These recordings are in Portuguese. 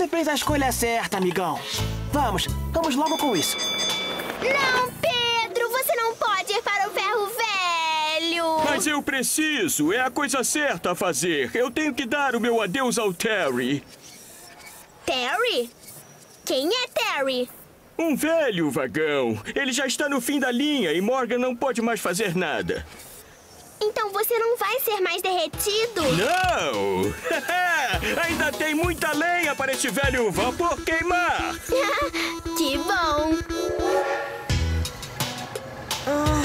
Você fez a escolha certa, amigão. Vamos, vamos logo com isso. Não, Pedro, você não pode ir para o ferro velho. Mas eu preciso, é a coisa certa a fazer. Eu tenho que dar o meu adeus ao Terry. Terry? Quem é Terry? Um velho vagão. Ele já está no fim da linha e Morgan não pode mais fazer nada. Então você não vai ser mais derretido? Não! Ainda tem muita lenha para esse velho vapor queimar! que bom! Ah,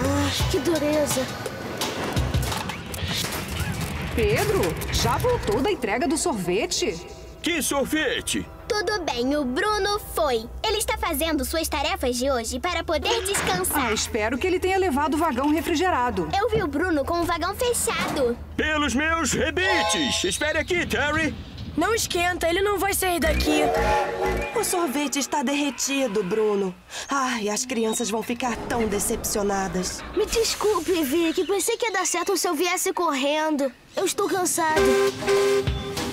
ah, que dureza! Pedro, já voltou da entrega do sorvete? Que sorvete? Tudo bem, o Bruno foi. Ele está fazendo suas tarefas de hoje para poder descansar. Ah, espero que ele tenha levado o vagão refrigerado. Eu vi o Bruno com o vagão fechado. Pelos meus rebites! Espere aqui, Terry! Não esquenta, ele não vai sair daqui. O sorvete está derretido, Bruno. Ai, as crianças vão ficar tão decepcionadas. Me desculpe, Vicky. Pensei que ia dar certo se eu viesse correndo. Eu estou cansado.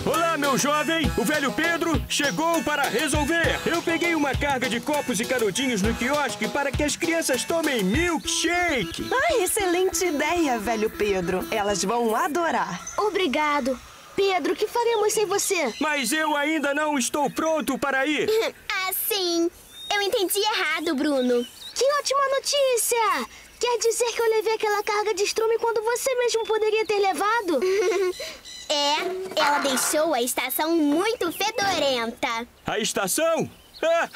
Olá, meu jovem! O velho Pedro chegou para resolver! Eu peguei uma carga de copos e canudinhos no quiosque para que as crianças tomem milkshake! Ai, excelente ideia, velho Pedro! Elas vão adorar! Obrigado! Pedro, o que faremos sem você? Mas eu ainda não estou pronto para ir! assim, eu entendi errado, Bruno. Que ótima notícia! Quer dizer que eu levei aquela carga de estrume quando você mesmo poderia ter levado? é, ela deixou a estação muito fedorenta. A estação? Ah,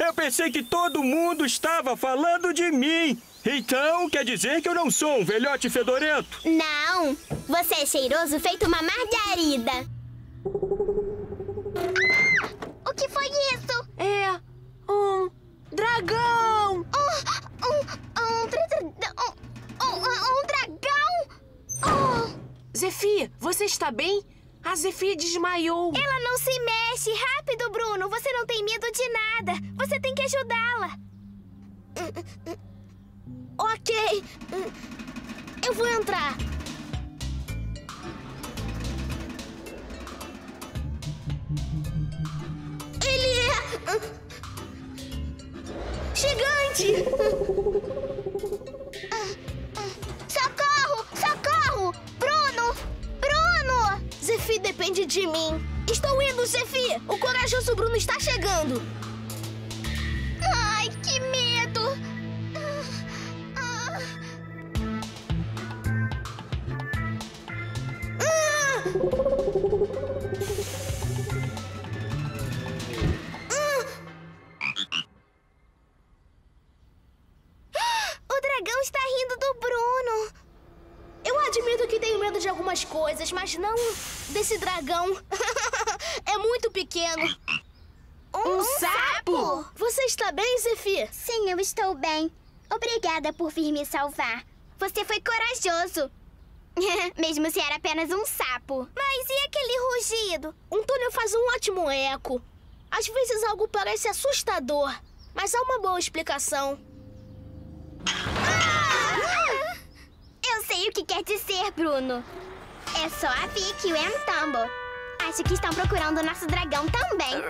eu pensei que todo mundo estava falando de mim. Então, quer dizer que eu não sou um velhote fedorento? Não, você é cheiroso feito uma margarida. O que foi isso? É um dragão! Oh. Zefi, você está bem? A Zefi desmaiou. Ela não se mexe. Rápido, Bruno. Você não tem medo de nada. Você tem que ajudá-la. Ok. Eu vou entrar. Ele é... Gigante! Zefi depende de mim. Estou indo, Zefi! O corajoso Bruno está chegando. Obrigada por vir me salvar. Você foi corajoso. Mesmo se era apenas um sapo. Mas e aquele rugido? Um túnel faz um ótimo eco. Às vezes algo parece assustador, mas há uma boa explicação. Ah! Eu sei o que quer dizer, Bruno. É só a Vicky e o Entambo. Acho que estão procurando o nosso dragão também.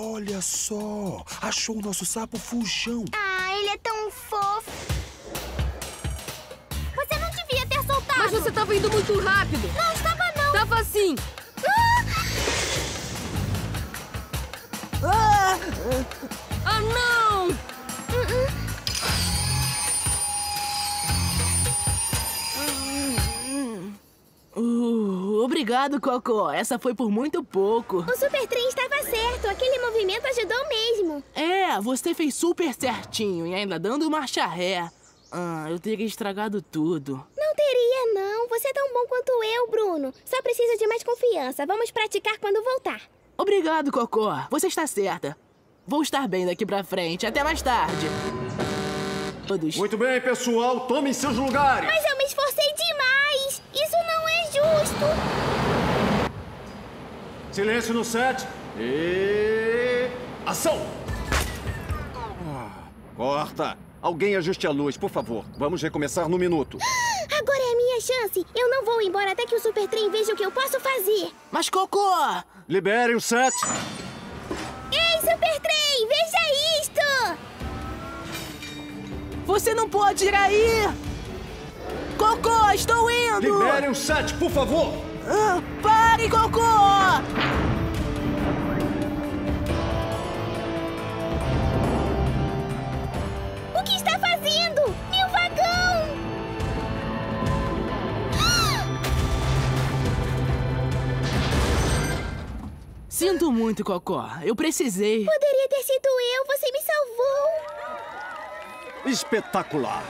Olha só! Achou o nosso sapo fujão. Ah, ele é tão fofo. Você não devia ter soltado. Mas você estava indo muito rápido. Não, estava não. Tava sim. Ah, ah não! Obrigado, Cocó. Essa foi por muito pouco. O Super Trem estava certo. Aquele movimento ajudou mesmo. É, você fez super certinho e ainda dando marcha ré. Ah, eu teria estragado tudo. Não teria, não. Você é tão bom quanto eu, Bruno. Só precisa de mais confiança. Vamos praticar quando voltar. Obrigado, Cocó. Você está certa. Vou estar bem daqui pra frente. Até mais tarde. Todos. Muito bem, pessoal. Tomem seus lugares. Mas eu me esforcei demais. Isso não é justo. Silêncio no set. E... Ação! Corta. Alguém ajuste a luz, por favor. Vamos recomeçar no minuto. Agora é a minha chance. Eu não vou embora até que o Super Trem veja o que eu posso fazer. Mas, Cocô! Liberem o set. Ei, Super Trem, veja isto! Você não pode ir aí! Cocô, estou indo! Liberem o set, por favor. Ah, pare, Cocô! O que está fazendo? Meu vagão! Sinto muito, Cocó. Eu precisei. Poderia ter sido eu, você me salvou. Espetacular.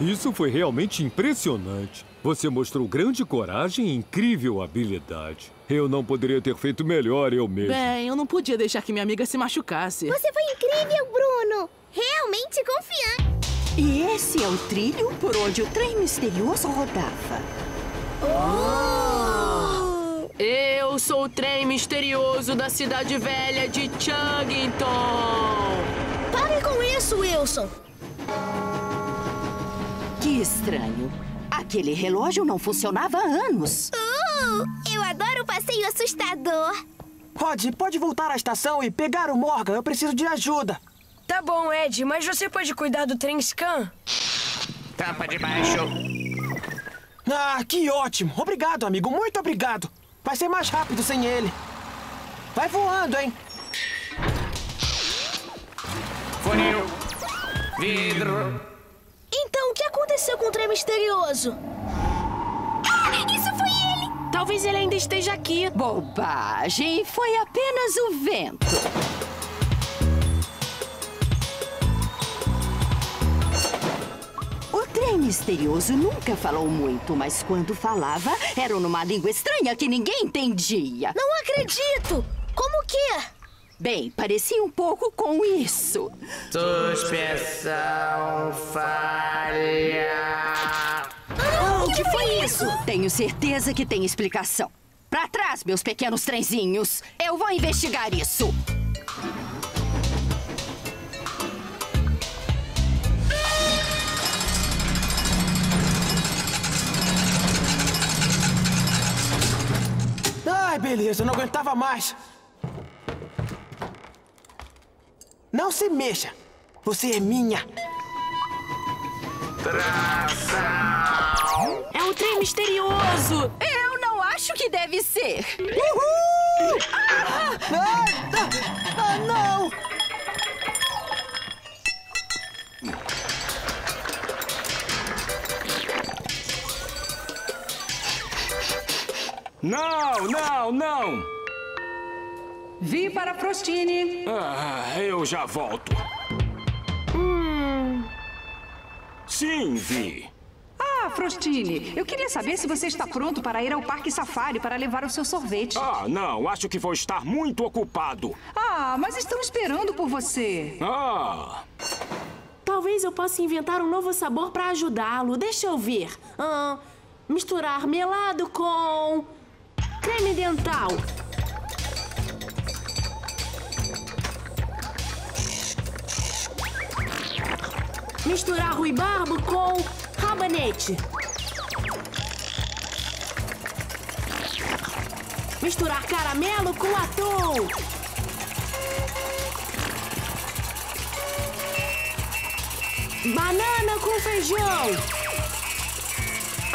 Isso foi realmente impressionante. Você mostrou grande coragem e incrível habilidade. Eu não poderia ter feito melhor eu mesmo. Bem, eu não podia deixar que minha amiga se machucasse. Você foi incrível, Bruno. Realmente confiante. E esse é o trilho por onde o trem misterioso rodava. Eu sou o trem misterioso da cidade velha de Chuggington. Pare com isso, Wilson. Que estranho. Aquele relógio não funcionava há anos. Uh, eu adoro o passeio assustador. Rod, pode voltar à estação e pegar o Morgan. Eu preciso de ajuda. Tá bom, Ed, mas você pode cuidar do trem scan? Tampa de baixo. Ah, que ótimo. Obrigado, amigo. Muito obrigado. Vai ser mais rápido sem ele. Vai voando, hein? Funil. Vidro. O que aconteceu com o trem misterioso? Ah, isso foi ele! Talvez ele ainda esteja aqui. Bobagem. Foi apenas o vento. O trem misterioso nunca falou muito, mas quando falava, era numa língua estranha que ninguém entendia. Não acredito! Como que? Bem, parecia um pouco com isso. Suspensão falha. Ah, o que foi isso? Tenho certeza que tem explicação. Pra trás, meus pequenos trenzinhos. Eu vou investigar isso. Ai, beleza. Eu não aguentava mais. Não se mexa. Você é minha. É um trem misterioso. Eu não acho que deve ser. Uhul! Ah, ah, ah, não! Não, não, não! Vi para Frostini. Ah, eu já volto. Hum. Sim, Vi. Ah, Frostini, eu queria saber se você está pronto para ir ao Parque Safari para levar o seu sorvete. Ah, não, acho que vou estar muito ocupado. Ah, mas estão esperando por você. Ah. Talvez eu possa inventar um novo sabor para ajudá-lo. Deixa eu ver. Ah, misturar melado com creme dental. Misturar ruibarbo com rabanete. Misturar caramelo com atum. Banana com feijão.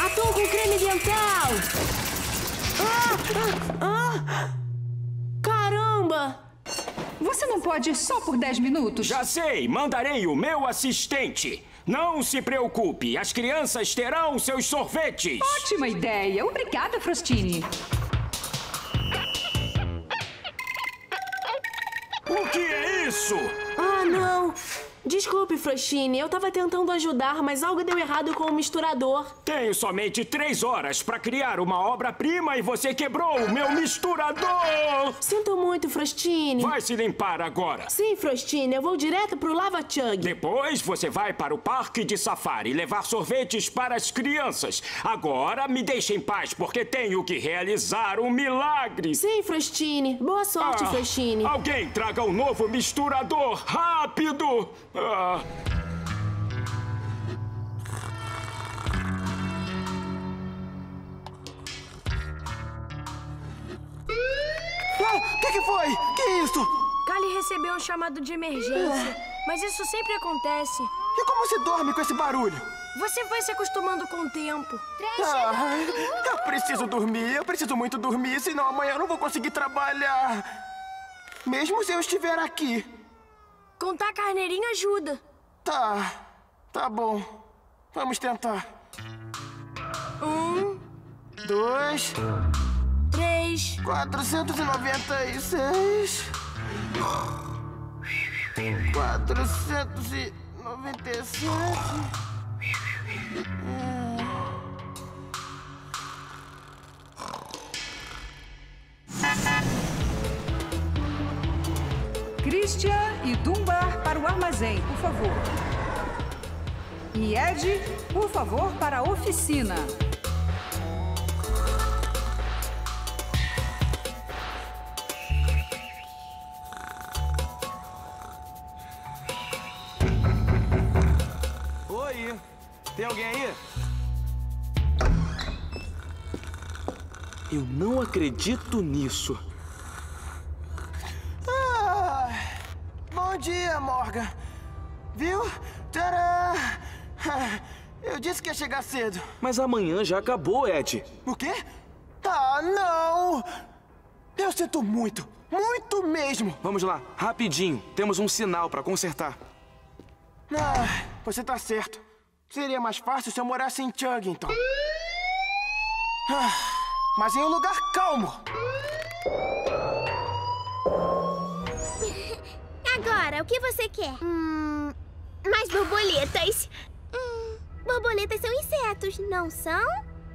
Atum com creme dental. Ah, ah, ah. Não pode ir só por 10 minutos? Já sei, mandarei o meu assistente. Não se preocupe, as crianças terão seus sorvetes. Ótima ideia. Obrigada, Frostini. O que é isso? Ah, não. Desculpe, Frostini. Eu tava tentando ajudar, mas algo deu errado com o misturador. Tenho somente três horas para criar uma obra-prima e você quebrou o meu misturador! Sinto muito, Frostini. Vai se limpar agora. Sim, Frostini. Eu vou direto pro Lava Chug. Depois você vai para o parque de safari levar sorvetes para as crianças. Agora me deixe em paz, porque tenho que realizar um milagre. Sim, Frostini. Boa sorte, Ah, Frostini. Alguém traga um novo misturador! Rápido! Ah. O que, que, foi? Que é isso? Kali recebeu um chamado de emergência, ah. mas isso sempre acontece. E como se dorme com esse barulho? Você vai se acostumando com o tempo. Ah, eu preciso dormir, eu preciso muito dormir, senão amanhã eu não vou conseguir trabalhar. Mesmo se eu estiver aqui. Contar carneirinho ajuda. Tá, tá bom. Vamos tentar. Um, dois, três, quatrocentos e noventa e seis, quatrocentos e noventa e sete. Christian e Dumbar para o armazém, por favor. E Ed, por favor, para a oficina. Oi, tem alguém aí? Eu não acredito nisso. Ah, bom Viu? Tcharam! Ah, Eu disse que ia chegar cedo. Mas amanhã já acabou, Ed. O quê? Ah, não! Eu sinto muito, muito mesmo. Vamos lá, rapidinho. Temos um sinal para consertar. Ah, você tá certo. Seria mais fácil se eu morasse em Chuggington. Ah, mas em um lugar calmo. Agora, o que você quer? Hum, mais borboletas. Hum, borboletas são insetos, não são?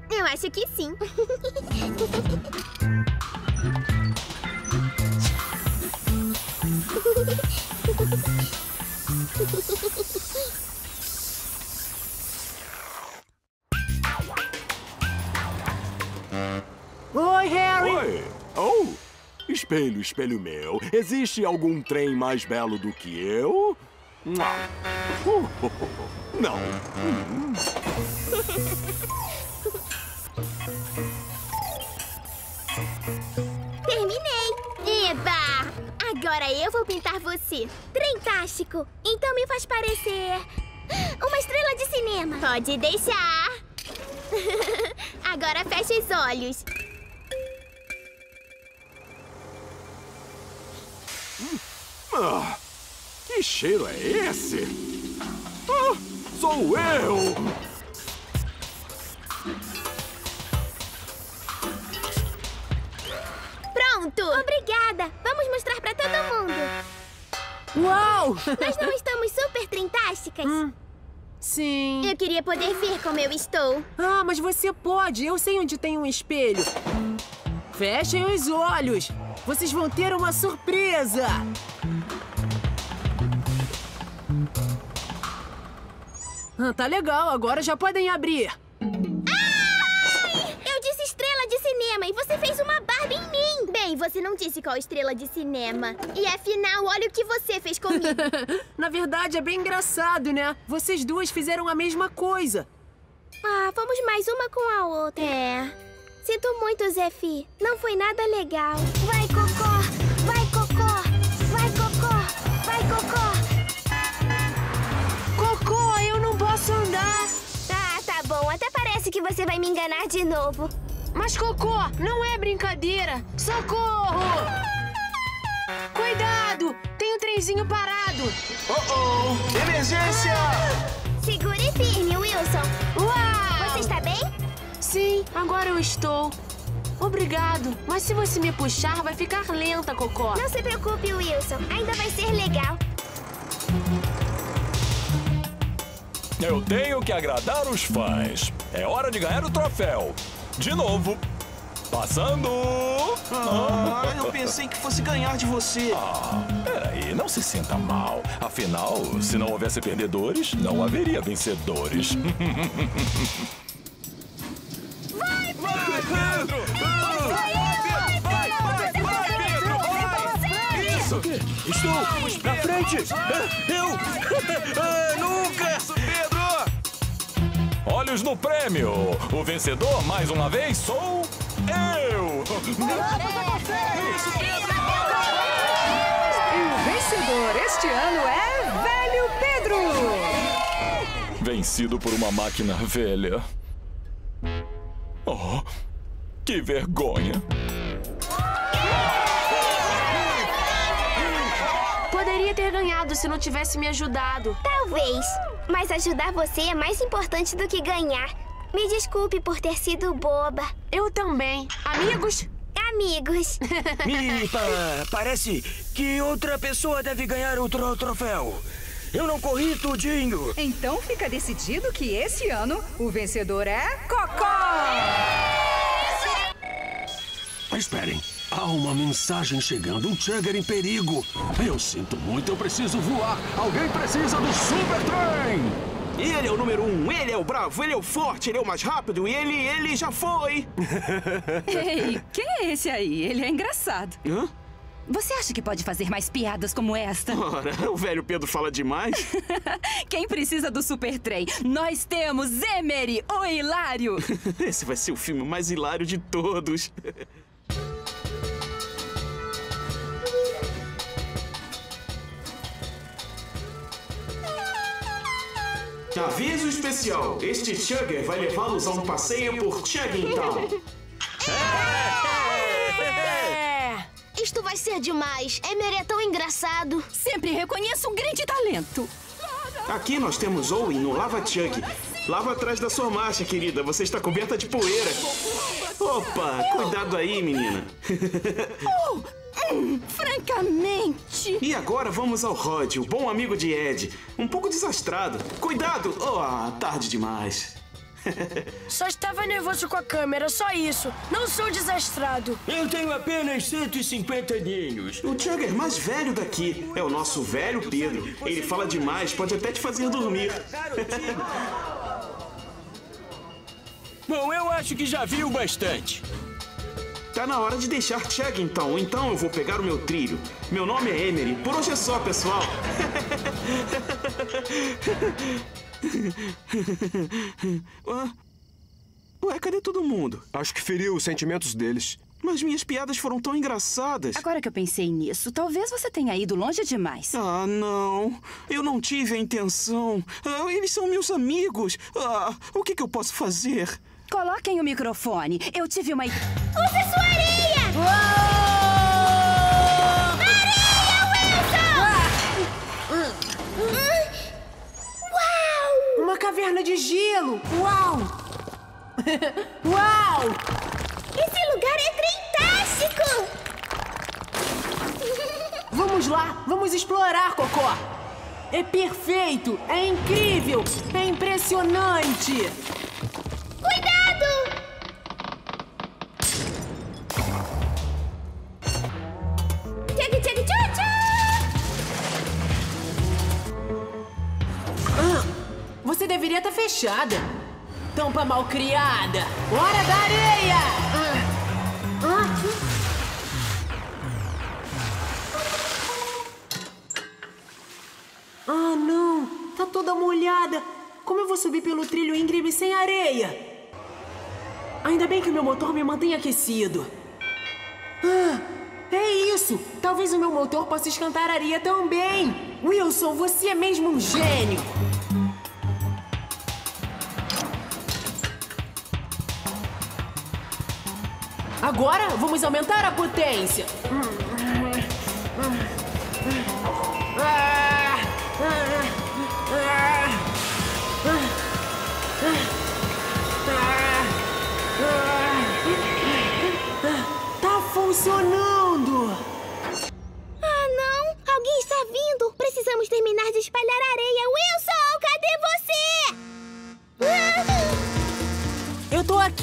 Eu acho que sim. Espelho, espelho meu. Existe algum trem mais belo do que eu? Não. Uh, Não. Hum. Terminei! Eba! Agora eu vou pintar você. Trentástico! Então me faz parecer... Uma estrela de cinema. Pode deixar. Agora feche os olhos. Ah, que cheiro é esse? Ah, sou eu! Pronto! Obrigada! Vamos mostrar pra todo mundo. Uau! Nós não estamos super trintásticas? Sim. Eu queria poder ver como eu estou. Ah, mas você pode. Eu sei onde tem um espelho. Fechem os olhos. Vocês vão ter uma surpresa. Ah, tá legal. Agora já podem abrir. Ai! Eu disse estrela de cinema e você fez uma barba em mim. Bem, você não disse qual estrela de cinema. E afinal, olha o que você fez comigo. Na verdade, é bem engraçado, né? Vocês duas fizeram a mesma coisa. ah, fomos mais uma com a outra. É. Sinto muito, Zefi. Não foi nada legal. Vai, posso andar. Ah, tá bom. Até parece que você vai me enganar de novo. Mas, Cocô, não é brincadeira. Socorro! Cuidado! Tem um trenzinho parado. Oh, oh! Emergência! Segure firme, Wilson. Uau! Você está bem? Sim, agora eu estou. Obrigado. Mas se você me puxar, vai ficar lenta, Cocó. Não se preocupe, Wilson. Ainda vai ser legal. Eu tenho que agradar os fãs. É hora de ganhar o troféu. De novo. Passando! Ah, eu pensei que fosse ganhar de você. Ah, peraí, não se sinta mal. Afinal, se não houvesse perdedores, não haveria vencedores. Vai, Pedro! Vai, vai, vai, Pedro! Vai! Isso! Estou na frente! Eu! Ah, nunca! Olhos no prêmio! O vencedor, mais uma vez, sou... eu! E o vencedor este ano é Velho Pedro! Vencido por uma máquina velha. Oh, que vergonha! Poderia ter ganhado se não tivesse me ajudado. Talvez. Mas ajudar você é mais importante do que ganhar. Me desculpe por ter sido boba. Eu também. Amigos? Amigos. Me pa parece que outra pessoa deve ganhar o tro troféu. Eu não corri tudinho. Então fica decidido que esse ano o vencedor é Cocó! Esperem. Há uma mensagem chegando. Um Chugger em perigo. Eu sinto muito, eu preciso voar. Alguém precisa do Super Trem! Ele é o número um, ele é o bravo, ele é o forte, ele é o mais rápido e ele, ele já foi. Ei, quem é esse aí? Ele é engraçado. Hã? Você acha que pode fazer mais piadas como esta? Ora, o velho Pedro fala demais. Quem precisa do super trem? Nós temos Emery, o Hilário. Esse vai ser o filme mais hilário de todos. Aviso especial: este Chugger vai levá-los a um passeio por Chuggingtown. Isto vai ser demais. Emer é tão engraçado. Sempre reconheço um grande talento. Aqui nós temos Owen no Lava Chug. Lava atrás da sua marcha, querida. Você está coberta de poeira. Opa, cuidado aí, menina. Oh, hum, francamente. E agora vamos ao Rod, o bom amigo de Ed. Um pouco desastrado. Cuidado! Oh, tarde demais. Só estava nervoso com a câmera, só isso. Não sou desastrado. Eu tenho apenas 150 aninhos. O Chugger mais velho daqui é o nosso velho Pedro. Ele fala demais, pode até te fazer dormir. Bom, eu acho que já viu bastante. Tá na hora de deixar Chug, então. Então eu vou pegar o meu trilho. Meu nome é Emery. Por hoje é só, pessoal. Ué? Cadê todo mundo? Acho que feriu os sentimentos deles. Mas minhas piadas foram tão engraçadas. Agora que eu pensei nisso, talvez você tenha ido longe demais. Ah, não. Eu não tive a intenção. Ah, eles são meus amigos. Ah, o que, que eu posso fazer? Coloquem o microfone. Eu tive uma. Use sua areia! Uma caverna de gelo! Uau! Uau! Esse lugar é fantástico! Vamos lá, vamos explorar, Cocó! É perfeito! É incrível! É impressionante! Fechada. Tampa mal criada. Hora da areia! Ah, ah. Ah, não! Tá toda molhada. Como eu vou subir pelo trilho íngreme sem areia? Ainda bem que o meu motor me mantém aquecido. Ah, é isso! Talvez o meu motor possa esquentar a areia também! Wilson, você é mesmo um gênio! Agora vamos aumentar a potência! Tá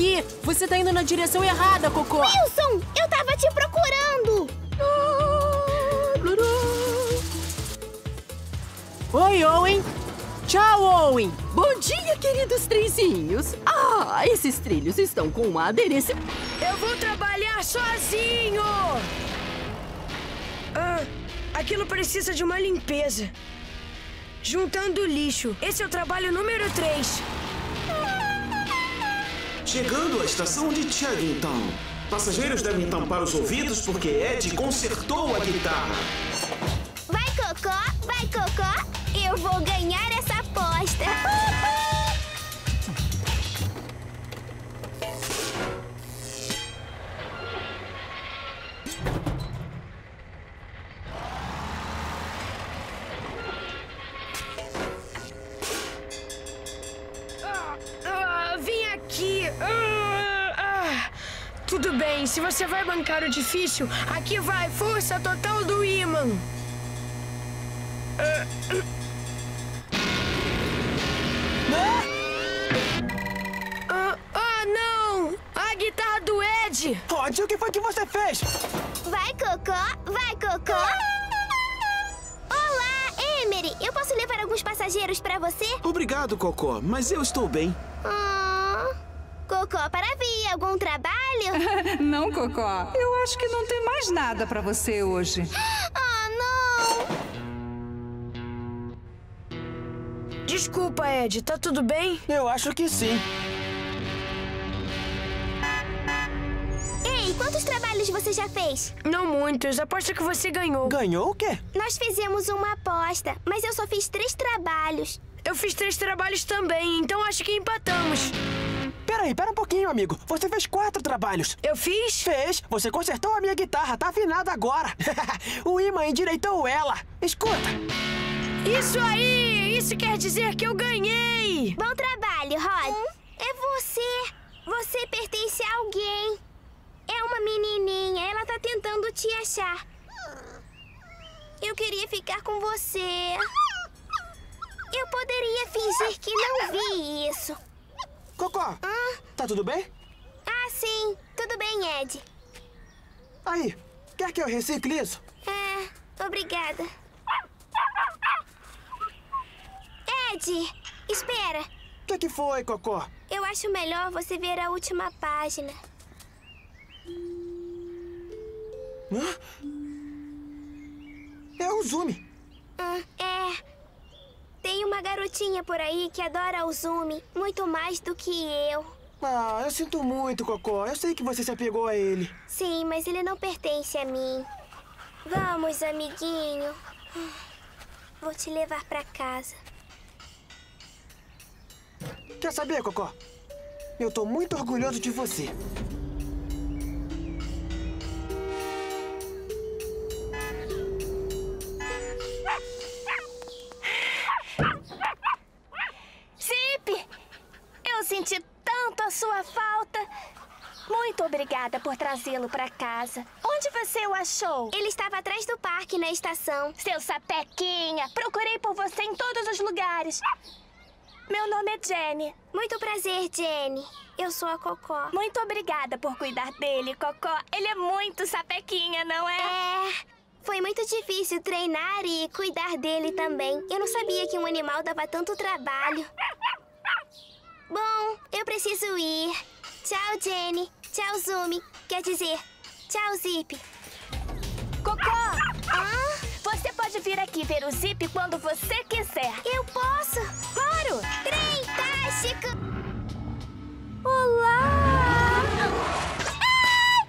aqui! Você tá indo na direção errada, Cocô! Wilson, eu tava te procurando! Oi, Owen! Tchau, Owen! Bom dia, queridos trenzinhos! Ah, esses trilhos estão com uma aderência. Eu vou trabalhar sozinho! Ah, aquilo precisa de uma limpeza. Juntando lixo. Esse é o trabalho número 3. Chegando à estação de Chuggingtown. Passageiros devem tampar os ouvidos porque Ed consertou a guitarra. Vai, Cocó! Vai, Cocó! Eu vou ganhar essa aposta! Tudo bem, se você vai bancar o difícil, aqui vai força total do imã. Ah, ah, ah, não! A guitarra do Ed! Rod, o que foi que você fez? Vai, Cocó! Vai, Cocó! Olá, Emery! Eu posso levar alguns passageiros pra você? Obrigado, Cocó, mas eu estou bem. Ah, Cocó, para vir. Algum trabalho? não, Cocó. Eu acho que não tem mais nada pra você hoje. Ah, não! Desculpa, Ed, tá tudo bem? Eu acho que sim. Ei, quantos trabalhos você já fez? Não muitos. Aposto que você ganhou. Ganhou o quê? Nós fizemos uma aposta, mas eu só fiz três trabalhos. Eu fiz três trabalhos também, então acho que empatamos. Peraí, pera um pouquinho, amigo. Você fez quatro trabalhos. Eu fiz? Fez. Você consertou a minha guitarra. Tá afinada agora. o imã endireitou ela. Escuta. Isso aí! Isso quer dizer que eu ganhei! Bom trabalho, Rod. É você. Você pertence a alguém. É uma menininha. Ela tá tentando te achar. Eu queria ficar com você. Eu poderia fingir que não vi isso. Cocó, tá tudo bem? Ah, sim. Tudo bem, Ed. Aí, quer que eu recicle isso? É, obrigada. Ed, espera. O que, que foi, Cocó? Eu acho melhor você ver a última página. Hã? É o Zumi. Hum, é. Uma garotinha por aí que adora o Zumi muito mais do que eu. Ah, eu sinto muito, Cocó. Eu sei que você se apegou a ele. Sim, mas ele não pertence a mim. Vamos, amiguinho. Vou te levar pra casa. Quer saber, Cocó? Eu tô muito orgulhoso de você. Obrigada por trazê-lo pra casa. Onde você o achou? Ele estava atrás do parque na estação. Seu sapequinha! Procurei por você em todos os lugares. Meu nome é Jenny. Muito prazer, Jenny. Eu sou a Cocó. Muito obrigada por cuidar dele, Cocó. Ele é muito sapequinha, não é? É. Foi muito difícil treinar e cuidar dele também. Eu não sabia que um animal dava tanto trabalho. Bom, eu preciso ir. Tchau, Jenny. Tchau, Zumi. Quer dizer, tchau, Zip. Cocó! Ah? Você pode vir aqui ver o Zip quando você quiser. Eu posso? Claro! Fantástico! Olá!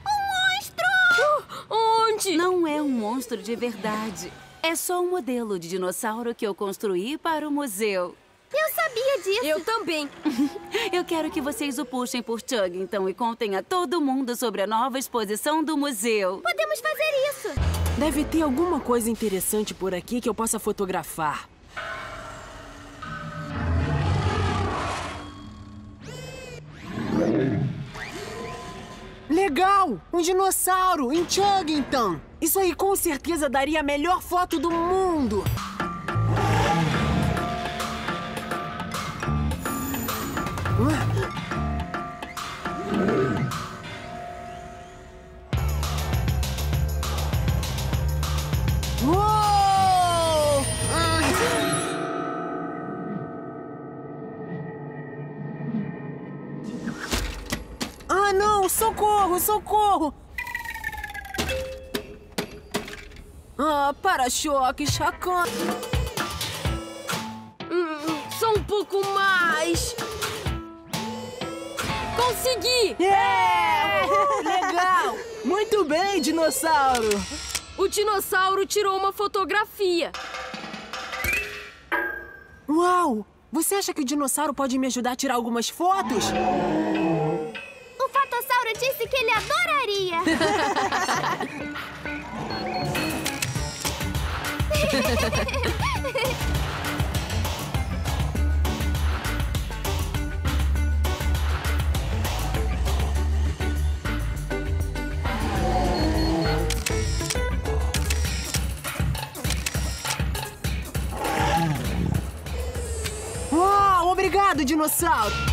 um monstro! Onde? Não é um monstro de verdade. É só um modelo de dinossauro que eu construí para o museu. Eu sabia disso. Eu também. eu quero que vocês o puxem por Chug, então, e contem a todo mundo sobre a nova exposição do museu. Podemos fazer isso. Deve ter alguma coisa interessante por aqui que eu possa fotografar. Legal! Um dinossauro em Chuggington! Isso aí com certeza daria a melhor foto do mundo! Socorro! Ah, para-choque, chacan. Hum, só um pouco mais. Consegui! É! Legal! dinossauro! O dinossauro tirou uma fotografia. Uau! Você acha que o dinossauro pode me ajudar a tirar algumas fotos? Disse que ele adoraria. Obrigado, dinossauro!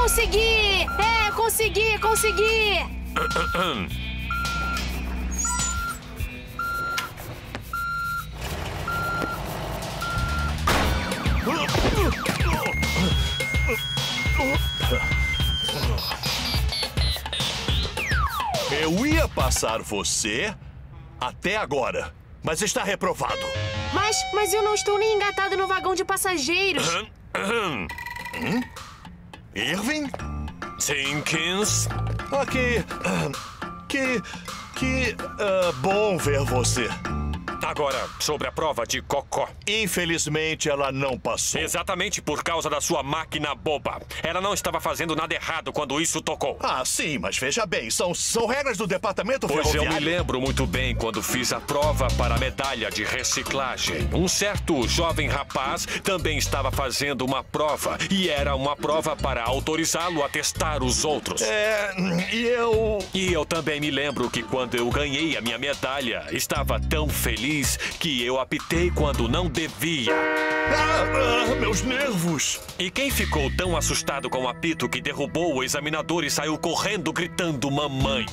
Consegui! É, consegui, consegui! Eu ia passar você até agora, mas está reprovado. Mas, mas eu não estou nem engatado no vagão de passageiros. Hum? Irving? Jenkins? Ok. Que. Que. ah, bom ver você. Agora, sobre a prova de Cocó. Infelizmente, ela não passou. Exatamente por causa da sua máquina boba. Ela não estava fazendo nada errado quando isso tocou. Ah, sim, mas veja bem, são, são regras do departamento Pois eu ferroviário. me lembro muito bem quando fiz a prova para a medalha de reciclagem. Um certo jovem rapaz também estava fazendo uma prova. E era uma prova para autorizá-lo a testar os outros. É, e eu. E eu também me lembro que quando eu ganhei a minha medalha, estava tão feliz que eu apitei quando não devia. Ah, ah, meus nervos! E quem ficou tão assustado com o apito que derrubou o examinador e saiu correndo gritando mamãe?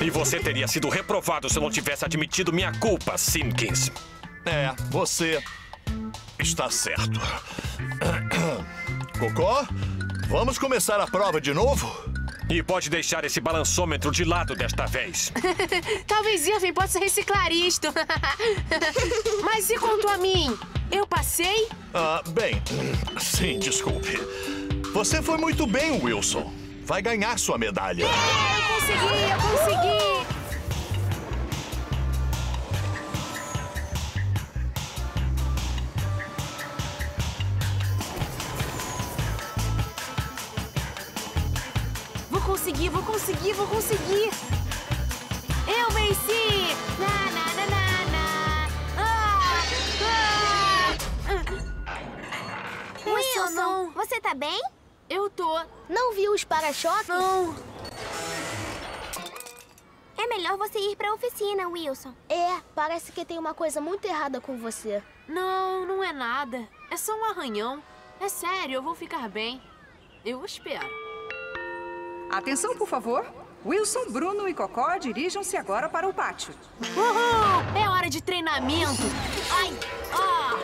E você teria sido reprovado se não tivesse admitido minha culpa, Simpkins. É, você está certo. Cocó, vamos começar a prova de novo? E pode deixar esse balançômetro de lado desta vez. Talvez Irving possa reciclar isto. Mas e quanto a mim? Eu passei? Ah, bem, sim, desculpe. Você foi muito bem, Wilson. Vai ganhar sua medalha. Eu consegui, eu consegui! Vou conseguir, vou conseguir! Eu venci! Na, na, na, na, na. Ah, ah. Wilson, você tá bem? Eu tô. Não viu os para-choques? Não. É melhor você ir pra oficina, Wilson. É, parece que tem uma coisa muito errada com você. Não, não é nada. É só um arranhão. É sério, eu vou ficar bem. Eu espero. Atenção, por favor. Wilson, Bruno e Cocó dirijam-se agora para o pátio. Uhul! É hora de treinamento! Ai! Ah!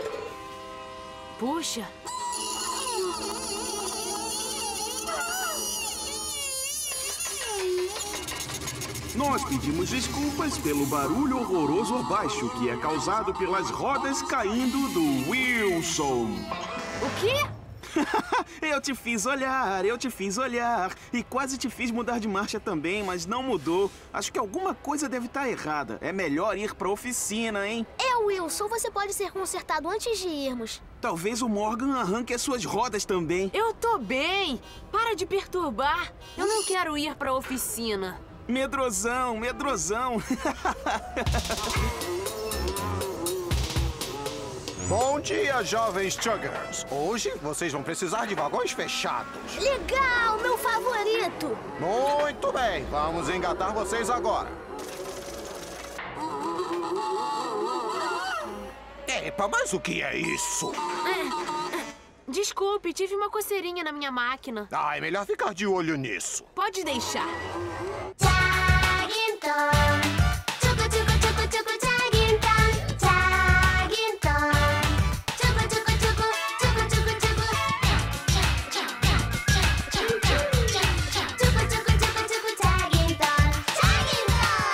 Puxa! Nós pedimos desculpas pelo barulho horroroso abaixo que é causado pelas rodas caindo do Wilson. O quê? eu te fiz olhar, eu te fiz olhar. E quase te fiz mudar de marcha também, mas não mudou. Acho que alguma coisa deve estar errada. É melhor ir pra oficina, hein? É, Wilson, você pode ser consertado antes de irmos. Talvez o Morgan arranque as suas rodas também. Eu tô bem! Para de perturbar! Eu não quero ir pra oficina. Medrosão, medrosão. Bom dia, jovens Chuggers. Hoje vocês vão precisar de vagões fechados. Legal, meu favorito! Muito bem, vamos engatar vocês agora. Epa, mas o que é isso? Desculpe, tive uma coceirinha na minha máquina. Ah, é melhor ficar de olho nisso. Pode deixar. Então.